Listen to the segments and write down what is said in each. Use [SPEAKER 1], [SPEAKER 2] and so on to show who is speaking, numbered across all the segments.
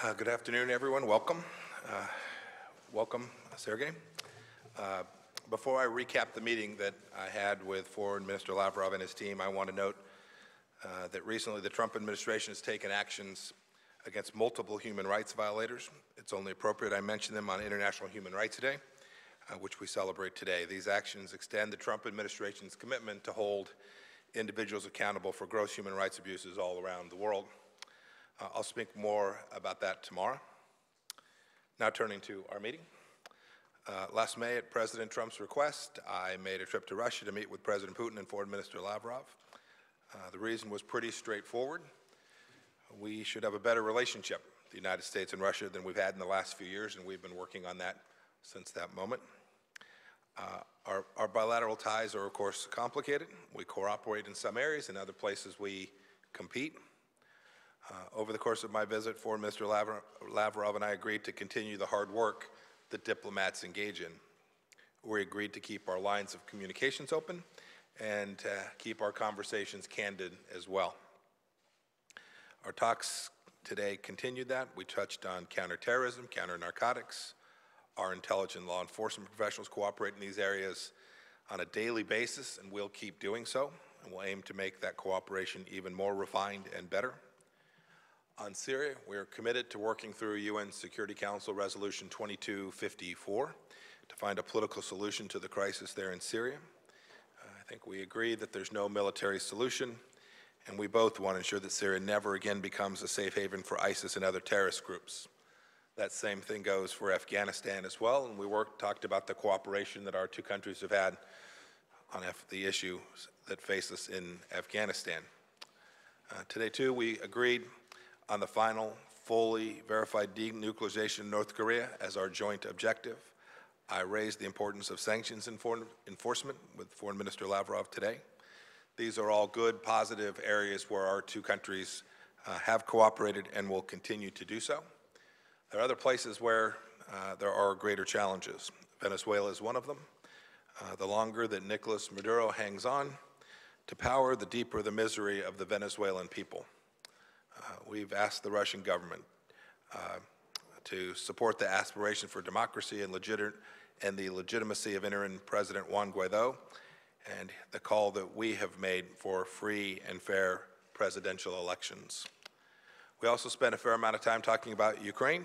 [SPEAKER 1] Uh, Good afternoon, everyone. Welcome. Uh, Welcome, Sergey. Uh, Before I recap the meeting that I had with Foreign Minister Lavrov and his team, I want to note uh, that recently the Trump administration has taken actions against multiple human rights violators. It's only appropriate I mention them on International Human Rights Day, uh, which we celebrate today. These actions extend the Trump administration's commitment to hold individuals accountable for gross human rights abuses all around the world. Uh, I'll speak more about that tomorrow. Now turning to our meeting. Uh, last May, at President Trump's request, I made a trip to Russia to meet with President Putin and Foreign Minister Lavrov. Uh, the reason was pretty straightforward. We should have a better relationship, the United States and Russia, than we've had in the last few years, and we've been working on that since that moment. Uh, our, our bilateral ties are, of course, complicated. We cooperate in some areas, in other places we compete. Uh, Over the course of my visit, Minister Lavro- Lavrov and I agreed to continue the hard work that diplomats engage in. We agreed to keep our lines of communications open and uh, keep our conversations candid as well. Our talks today continued that. We touched on counterterrorism, counter-narcotics. Our intelligence law enforcement professionals cooperate in these areas on a daily basis, and we'll keep doing so. And we'll aim to make that cooperation even more refined and better. On Syria, we are committed to working through UN Security Council Resolution 2254 to find a political solution to the crisis there in Syria. Uh, I think we agree that there's no military solution, and we both want to ensure that Syria never again becomes a safe haven for ISIS and other terrorist groups. That same thing goes for Afghanistan as well, and we worked, talked about the cooperation that our two countries have had on Af- the issues that face us in Afghanistan. Uh, Today, too, we agreed on the final fully verified denuclearization of North Korea as our joint objective. I raised the importance of sanctions enfor- enforcement with Foreign Minister Lavrov today. These are all good, positive areas where our two countries uh, have cooperated and will continue to do so. There are other places where uh, there are greater challenges. Venezuela is one of them. Uh, the longer that Nicolas Maduro hangs on to power, the deeper the misery of the Venezuelan people. Uh, We've asked the Russian government uh, to support the aspiration for democracy and legit and the legitimacy of interim President Juan Guaido, and the call that we have made for free and fair presidential elections. We also spent a fair amount of time talking about Ukraine.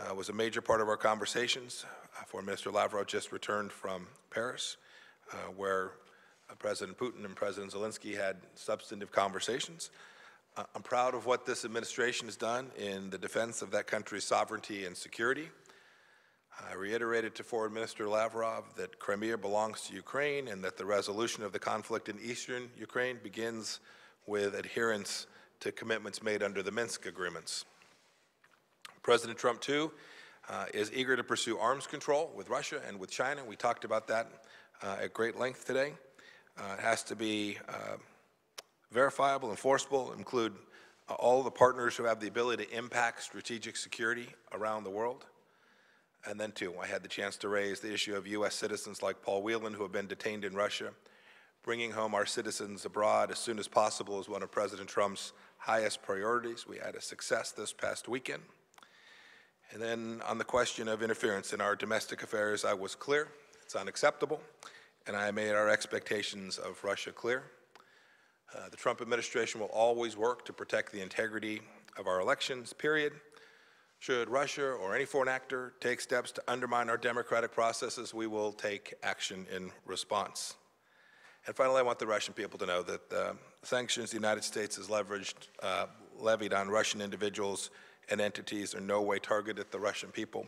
[SPEAKER 1] Uh, was a major part of our conversations. Uh, Foreign Minister Lavrov just returned from Paris, uh, where uh, President Putin and President Zelensky had substantive conversations. I'm proud of what this administration has done in the defense of that country's sovereignty and security. I reiterated to Foreign Minister Lavrov that Crimea belongs to Ukraine and that the resolution of the conflict in eastern Ukraine begins with adherence to commitments made under the Minsk agreements. President Trump, too, uh, is eager to pursue arms control with Russia and with China. We talked about that uh, at great length today. Uh, it has to be uh, verifiable, enforceable, include uh, all the partners who have the ability to impact strategic security around the world. And then, too, I had the chance to raise the issue of U.S. citizens like Paul Whelan who have been detained in Russia. Bringing home our citizens abroad as soon as possible is one of President Trump's highest priorities. We had a success this past weekend. And then on the question of interference in our domestic affairs, I was clear. It's unacceptable. And I made our expectations of Russia clear. Uh, the Trump administration will always work to protect the integrity of our elections, period. Should Russia or any foreign actor take steps to undermine our democratic processes, we will take action in response. And finally, I want the Russian people to know that the sanctions the United States has leveraged, uh, levied on Russian individuals and entities are no way targeted at the Russian people.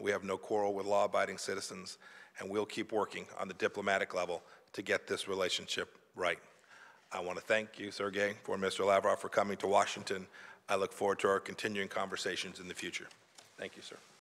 [SPEAKER 1] We have no quarrel with law-abiding citizens, and we'll keep working on the diplomatic level to get this relationship right. I want to thank you, Sergey, for Mr. Lavrov, for coming to Washington. I look forward to our continuing conversations in the future. Thank you, sir.